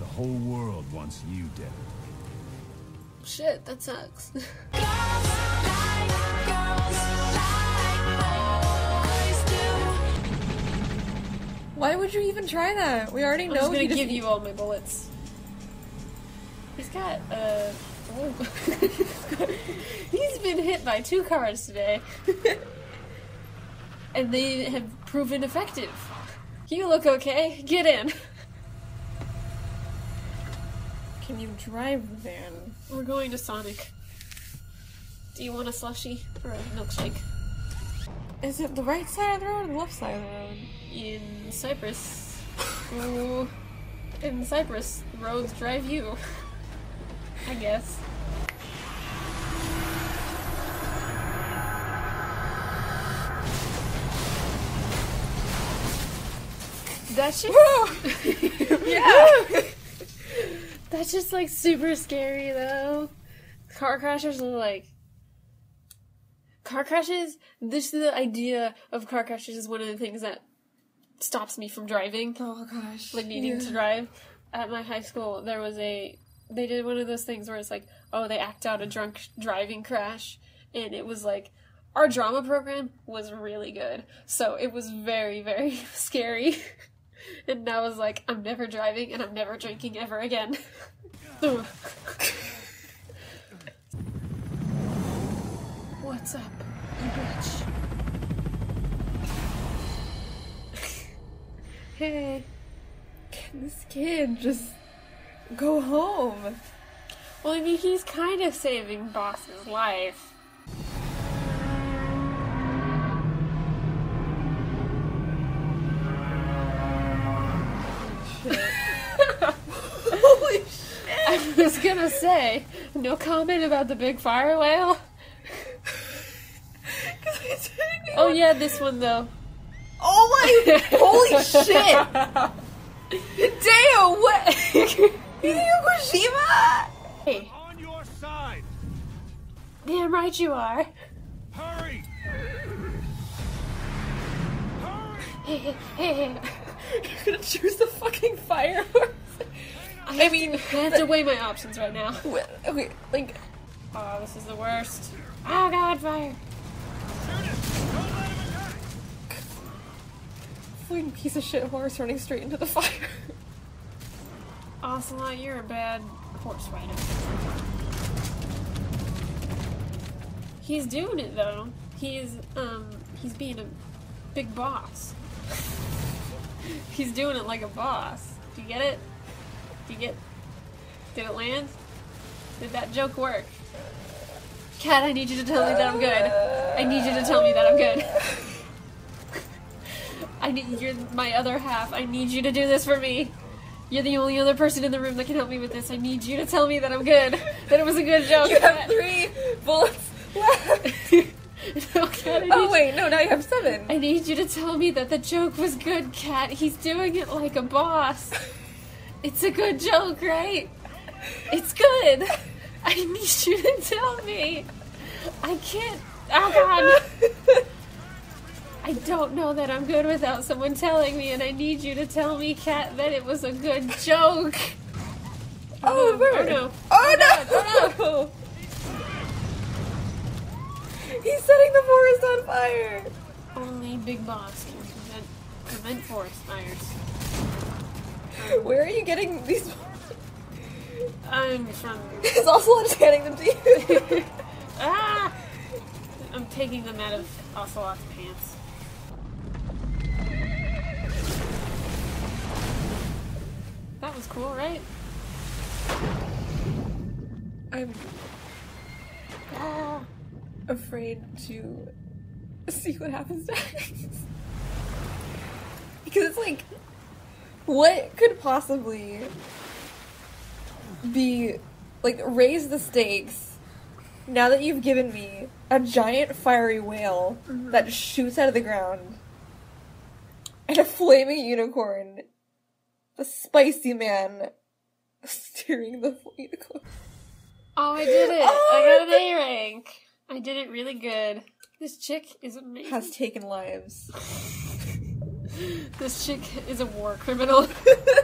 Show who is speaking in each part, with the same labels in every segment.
Speaker 1: The whole world wants you dead.
Speaker 2: Shit, that sucks.
Speaker 3: Why would you even try that? We already
Speaker 2: I'm
Speaker 3: know
Speaker 2: just gonna
Speaker 3: he
Speaker 2: give you all my bullets. He's got uh. Oh. He's been hit by two cars today, and they have proven effective. You look okay. Get in.
Speaker 3: Can you drive the van?
Speaker 2: We're going to Sonic. Do you want a slushie or a milkshake?
Speaker 3: Is it the right side of the road or the left side of the road?
Speaker 2: In Cyprus. Ooh. In Cyprus, roads drive you. I guess. That's just
Speaker 3: yeah.
Speaker 2: That's just like super scary though. Car crashes are like car crashes. This the idea of car crashes is one of the things that stops me from driving.
Speaker 3: Oh gosh.
Speaker 2: like needing to drive. At my high school, there was a they did one of those things where it's like, oh, they act out a drunk driving crash, and it was like our drama program was really good, so it was very very scary. And I was like, I'm never driving and I'm never drinking ever again. What's up, you bitch? hey.
Speaker 3: Can this kid just go home?
Speaker 2: Well, I mean, he's kind of saving Boss's life. Gonna say, no comment about the big fire whale. Oh yeah, this one though.
Speaker 3: Oh my! Holy shit! Damn! What? Hideo Kojima?
Speaker 2: Hey,
Speaker 1: On your side!
Speaker 2: damn right you are.
Speaker 1: Hurry! Hurry!
Speaker 2: Hey, hey, hey.
Speaker 3: You're gonna choose the fucking fireworks? I mean,
Speaker 2: I have to weigh my options right now.
Speaker 3: okay, like,
Speaker 2: Oh, this is the worst. Oh god, fire.
Speaker 1: Shoot it! Don't let him attack!
Speaker 3: fucking piece of shit horse running straight into the fire.
Speaker 2: Ocelot, you're a bad horse rider. He's doing it though. He's um he's being a big boss. he's doing it like a boss. Do you get it? You get Did it land? Did that joke work? Kat, I need you to tell me that I'm good. I need you to tell me that I'm good. I need you're my other half. I need you to do this for me. You're the only other person in the room that can help me with this. I need you to tell me that I'm good. That it was a good joke.
Speaker 3: You have three bullets left.
Speaker 2: no, Kat, I need
Speaker 3: Oh wait, no, now you have seven.
Speaker 2: I need you to tell me that the joke was good, Kat. He's doing it like a boss. It's a good joke, right? It's good. I need you to tell me. I can't. Oh God. I don't know that I'm good without someone telling me, and I need you to tell me, Kat, that it was a good joke.
Speaker 3: Oh, oh
Speaker 2: no.
Speaker 3: bird.
Speaker 2: Oh, oh, no.
Speaker 3: Oh, no! He's setting the forest on fire.
Speaker 2: Only Big Boss can prevent, prevent forest fires.
Speaker 3: Where are you getting these?
Speaker 2: I'm from.
Speaker 3: Is Ocelot just handing them to you.
Speaker 2: Ah! I'm taking them out of Ocelot's pants. That was cool, right?
Speaker 3: I'm
Speaker 2: Ah.
Speaker 3: afraid to see what happens next. because it's like, what could possibly be like raise the stakes now that you've given me a giant fiery whale mm-hmm. that shoots out of the ground and a flaming unicorn, a spicy man steering the unicorn.
Speaker 2: Oh, I did it!
Speaker 3: Oh,
Speaker 2: I got an a rank. I did it really good. This chick is amazing.
Speaker 3: has taken lives.
Speaker 2: This chick is a war criminal.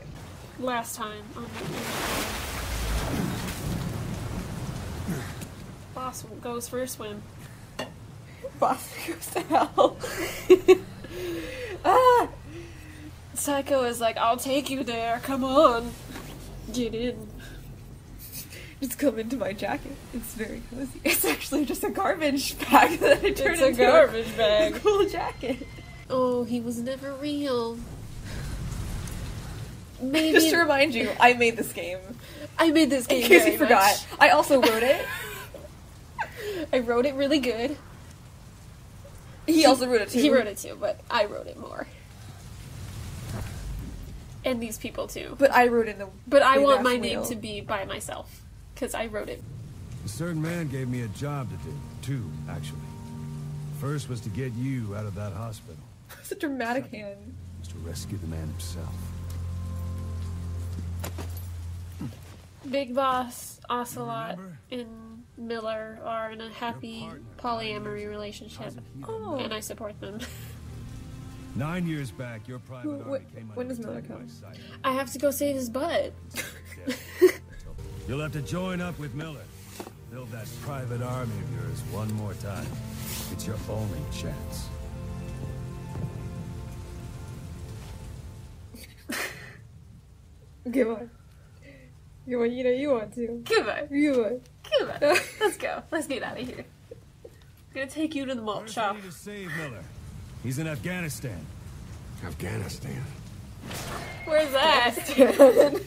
Speaker 2: last time on the Boss goes for a swim.
Speaker 3: Boss goes to hell. ah!
Speaker 2: Psycho is like, I'll take you there, come on. Get in.
Speaker 3: Just come into my jacket. It's very cozy. It's actually just a garbage bag that I turned
Speaker 2: It's a
Speaker 3: into
Speaker 2: garbage
Speaker 3: a
Speaker 2: bag.
Speaker 3: cool jacket.
Speaker 2: Oh, he was never real. Maybe
Speaker 3: Just to remind you, I made this game.
Speaker 2: I made this game
Speaker 3: In case
Speaker 2: very
Speaker 3: you forgot.
Speaker 2: much.
Speaker 3: I also wrote it.
Speaker 2: I wrote it really good.
Speaker 3: He also wrote it too.
Speaker 2: He wrote it too, but I wrote it more. And these people too.
Speaker 3: But I wrote in the.
Speaker 2: But I want my
Speaker 3: wheel.
Speaker 2: name to be by myself because I wrote it.
Speaker 1: A certain man gave me a job to do. Two, actually. First was to get you out of that hospital.
Speaker 3: It's a dramatic hand.
Speaker 1: Was to rescue the man himself.
Speaker 2: Big Boss, Ocelot, and Miller are in a happy polyamory relationship,
Speaker 3: Oh.
Speaker 2: and I support them.
Speaker 1: Nine years back, your private
Speaker 3: Who-
Speaker 1: army came
Speaker 3: when does Miller come?
Speaker 2: I have to go save his butt.
Speaker 1: You'll have to join up with Miller. Build that private army of yours one more time. It's your only chance.
Speaker 3: Come on. Come on, you know you want to.
Speaker 2: Come on,
Speaker 3: You want.
Speaker 2: come on. Let's go. Let's get out of here. I'm gonna take you to the malt
Speaker 1: First,
Speaker 2: shop.
Speaker 1: need to save Miller. He's in Afghanistan.
Speaker 4: Afghanistan.
Speaker 2: Where's that?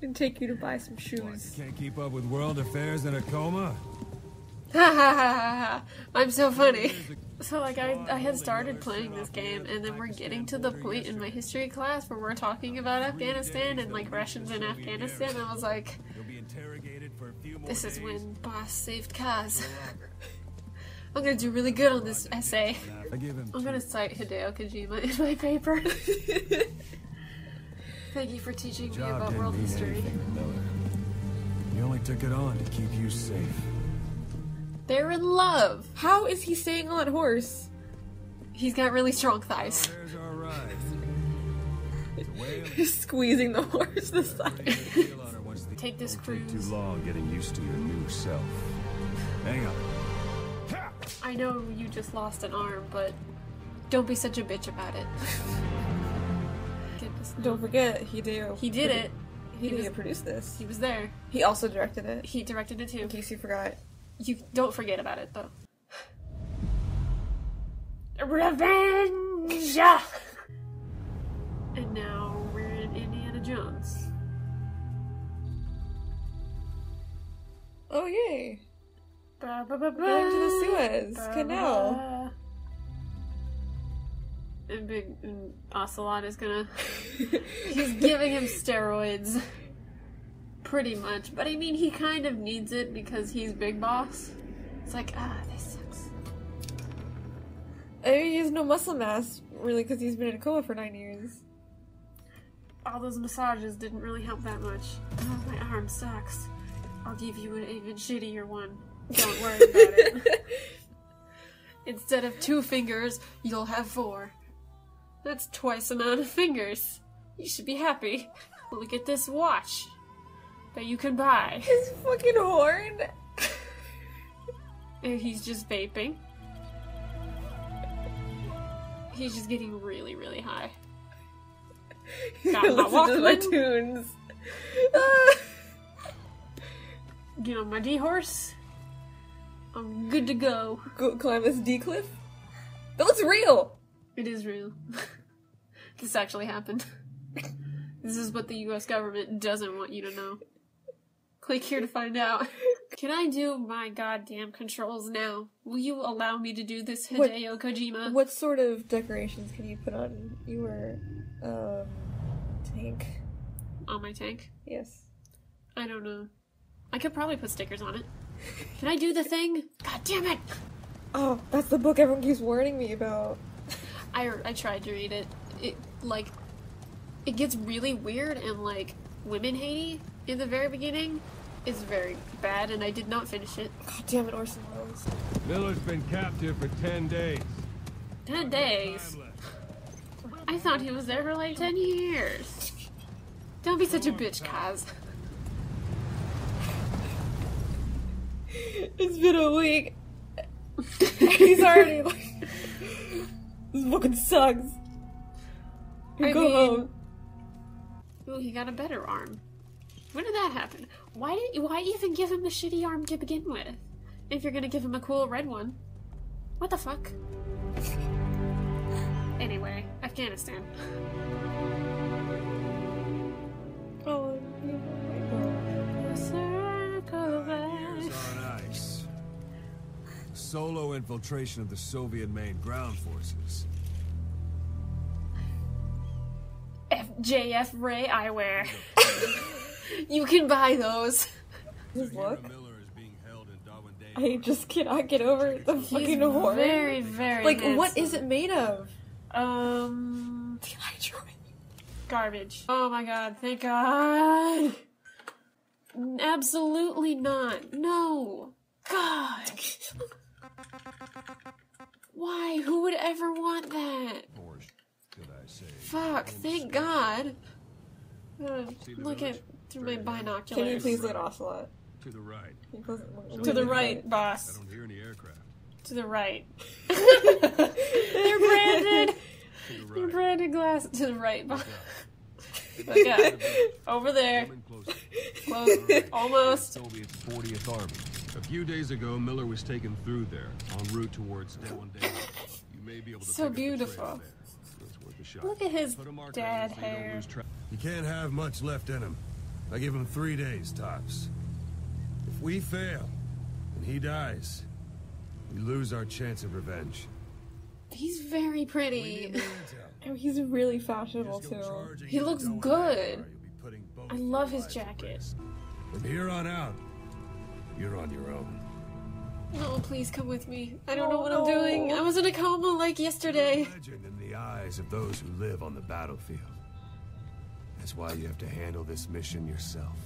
Speaker 3: and take you to buy some shoes.
Speaker 1: you can't keep up with world affairs in a coma?
Speaker 2: Ha ha ha ha ha. I'm so funny. So like I, I had started playing this game and then we're getting to the point in my history class where we're talking about Afghanistan and like Russians in Afghanistan and I was like, this is when boss saved Kaz. I'm gonna do really good on this essay. I'm gonna cite Hideo Kojima in my paper. Thank you for teaching me about world history.
Speaker 1: He only took it on to keep you safe.
Speaker 2: They're in love.
Speaker 3: How is he staying on that horse?
Speaker 2: He's got really strong thighs.
Speaker 1: There's our ride. The whale
Speaker 3: He's squeezing the horse the side.
Speaker 1: feel on her once the
Speaker 2: Take this
Speaker 1: Won't take
Speaker 2: cruise.
Speaker 1: too long getting used to your new self. Hang on.
Speaker 2: I know you just lost an arm, but don't be such a bitch about it.
Speaker 3: Don't forget, he did.
Speaker 2: He did it.
Speaker 3: Hideo
Speaker 2: was-
Speaker 3: produced this.
Speaker 2: He was there.
Speaker 3: He also directed it.
Speaker 2: He directed it too.
Speaker 3: In case you forgot.
Speaker 2: You don't forget about it though. Revenge! and now we're in Indiana Jones.
Speaker 3: Oh yay!
Speaker 2: Ba, ba, ba, ba.
Speaker 3: Going to the Suez Canal.
Speaker 2: And big and Ocelot is gonna. He's giving him steroids. Pretty much. But I mean, he kind of needs it because he's Big Boss. It's like, ah, this sucks.
Speaker 3: I mean, he has no muscle mass, really, because he's been in a coma for nine years.
Speaker 2: All those massages didn't really help that much. Oh, my arm sucks. I'll give you an even shittier one. Don't worry about it. Instead of two fingers, you'll have four. That's twice the amount of fingers. You should be happy. Look at this watch that you can buy.
Speaker 3: His fucking horn!
Speaker 2: And he's just vaping. He's just getting really, really high. Got my
Speaker 3: gonna my
Speaker 2: Walkman.
Speaker 3: tunes.
Speaker 2: Get on my D horse. I'm good to go.
Speaker 3: Go climb this D cliff? That looks real!
Speaker 2: It is real. this actually happened. this is what the US government doesn't want you to know. Click here to find out. Can I do my goddamn controls now? Will you allow me to do this,
Speaker 3: What-
Speaker 2: Hideo Kojima?
Speaker 3: What sort of decorations can you put on your, um, tank?
Speaker 2: On my tank?
Speaker 3: Yes.
Speaker 2: I don't know. I could probably put stickers on it. Can I do the thing? God damn it!
Speaker 3: Oh, that's the book everyone keeps warning me about.
Speaker 2: I, I tried to read it. It, like, it gets really weird and, like, women hatey in the very beginning. It's very bad, and I did not finish it.
Speaker 3: God damn it, Orson Welles.
Speaker 1: Miller's been captive for ten days.
Speaker 2: Ten days. I thought he was there for like 10 years. Don't be such a bitch, Kaz.
Speaker 3: It's been a week. He's already like, this fucking sucks.
Speaker 2: I
Speaker 3: Go
Speaker 2: mean-
Speaker 3: home.
Speaker 2: Ooh, he got a better arm. When did that happen? Why did why even give him the shitty arm to begin with? If you're gonna give him a cool red one. What the fuck? Anyway, Afghanistan.
Speaker 3: Oh,
Speaker 2: Circle of
Speaker 1: Years
Speaker 2: life.
Speaker 1: on ice. Solo infiltration of the Soviet main ground forces.
Speaker 2: FJF Ray eyewear. you can buy those.
Speaker 3: His look.
Speaker 1: Miller is being held in Darwin Day.
Speaker 3: I just cannot get over the
Speaker 2: He's
Speaker 3: fucking horror.
Speaker 2: very, very
Speaker 3: like, what
Speaker 2: handsome.
Speaker 3: is it made of?
Speaker 2: Um,
Speaker 3: Hydroid.
Speaker 2: garbage. Oh my god, thank god. Absolutely not. No. God. Why? Who would ever want that?
Speaker 1: Or should I say?
Speaker 2: Fuck, thank God. Uh, look at through my binoculars.
Speaker 3: Can you
Speaker 2: binoculars.
Speaker 3: please look at Ocelot?
Speaker 1: To the right.
Speaker 3: Can you please-
Speaker 2: To the right, boss.
Speaker 1: I don't hear any aircraft.
Speaker 2: To the right. They're branded.
Speaker 1: To the
Speaker 2: They're branded glass. To the right, boss. Look up. Over there.
Speaker 1: Coming closer.
Speaker 2: Close. Almost.
Speaker 1: Soviet 40th Army. A few days ago, Miller was taken through there, en route towards Dawandale. You may be able to
Speaker 2: So
Speaker 1: pick up the trail
Speaker 2: beautiful.
Speaker 1: there. It's worth a shot.
Speaker 2: Look at his
Speaker 1: Put a marker
Speaker 2: dad
Speaker 1: on it so you don't
Speaker 2: hair.
Speaker 1: Lose track. You can't have much left in him. I give him three days tops. If we fail and he dies, we lose our chance of revenge.
Speaker 2: He's very pretty.
Speaker 3: Oh, he's really fashionable too.
Speaker 2: He looks good.
Speaker 1: or you'll be putting both
Speaker 2: I love his jacket.
Speaker 1: From here on out, you're on your own.
Speaker 2: No, please come with me. I don't know
Speaker 3: Oh,
Speaker 2: what I'm doing. I was in a coma like yesterday.
Speaker 1: Legend in the eyes of those who live on the battlefield. That's why you have to handle this mission yourself.